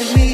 with me.